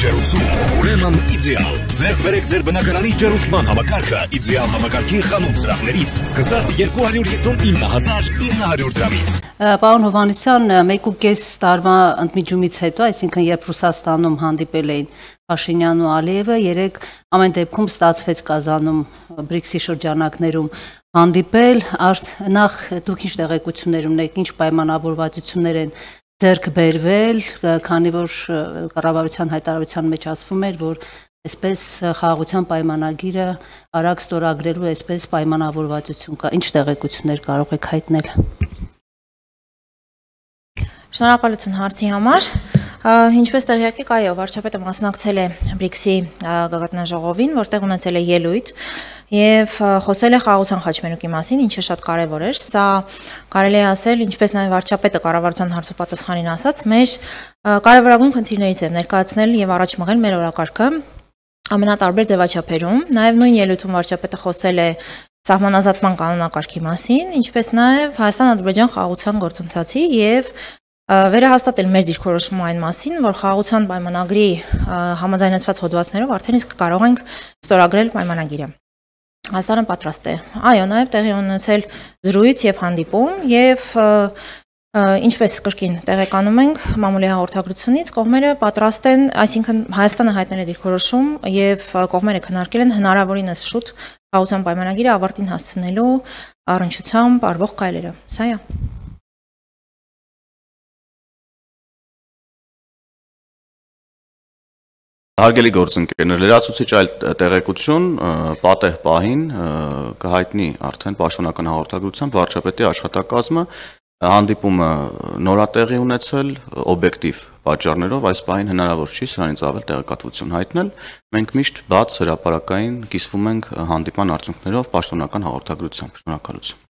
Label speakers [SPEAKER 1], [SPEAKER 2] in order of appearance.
[SPEAKER 1] ջերուցում, ուրեմն իդեալ։ Ձեր բերեք ձեր բնակարանի ջերուցման համակարգը իդեալ համակարգի խանութ սրահներից, սկսած 259900 դրամից։
[SPEAKER 2] Պարոն Հովանեսյան, 1.5 տարվա ընդմիջումից հետո, այսինքն երբ Ռուսաստանում հանդիպել էին Փաշինյանն ու Ալիևը, երեք ամեն դեպքում ստացվեց Կազանում BRICS-ի շրջանակներում հանդիպել, նախ դուք ինչ տեղեկություններ ունեք, ինչ պայմանավորվածություններ են ձեռք բերվել, քանի որ կառավարության հայտարարության մեջ ասվում էր, որ այսպես խաղաղության պայմանագիրը արագ ստորագրելու այսպես պայմանավորվածություն կա։ Ինչ տեղեկություններ կարող եք հայտնել։
[SPEAKER 3] Շնորհակալություն հարցի համար։ Ինչպես տեղյակ եք, այո, վարչապետը մասնակցել է BRICS-ի գագաթնաժողովին, որտեղ ունեցել է ելույթ եւ խոսել է խաղաղության խաչմերուկի մասին, ինչը շատ կարեւոր էր։ Սա կարելի է ասել, ինչպես նաեւ վարչապետը կառավարության հարցու պատասխանին ասաց, մեր կարևորագույն խնդիրներից է ներկայացնել եւ առաջ մղել մեր օրակարգը ամենատարբեր ձևաչափերում։ Նաեւ նույն ելույթում վարչապետը խոսել է սահմանազատման կանոնակարգի մասին, ինչպես նաև Հայաստան-Ադրբեջան խաղաղության գործընթացի եւ վերահաստատել մեր դիրքորոշումը այն մասին, որ խաղաղության պայմանագրի համաձայնեցված հոդվածներով արդեն իսկ կարող ենք ստորագրել պայմանագիրը։ Հայաստանը պատրաստ է։ Այո, նաև տեղի ունեցել զրույց եւ հանդիպում եւ ինչպես կրկին տեղեկանում ենք մամուլի հաղորդագրությունից կողմերը պատրաստ են, այսինքն Հայաստանը հայտնել է դիրքորոշում եւ կողմերը քննարկել են հնարավորինս շուտ խաղաղության պայմանագիրը ավարտին հասցնելու առնչությամբ արվող կայլերը։ Սա է։
[SPEAKER 4] Հարգելի գործընկերներ, լրացուցիչ այլ տեղեկություն պատեհ պահին կհայտնի արդեն պաշտոնական հաղորդագրությամբ վարչապետի աշխատակազմը հանդիպումը նորատեղի ունեցել օբյեկտիվ պատճառներով այս պահին հնարավոր չի սրանից ավել տեղեկատվություն հայտնել։ Մենք միշտ բաց հրաապարակային կիսվում ենք հանդիպման արդյունքներով պաշտոնական հաղորդագրությամբ։ Շնորհակալություն։